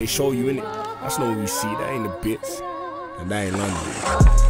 They show you in it. That's not what we see. That ain't the bits. And that ain't London.